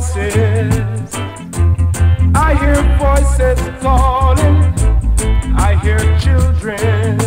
voices. I hear voices calling. I hear children.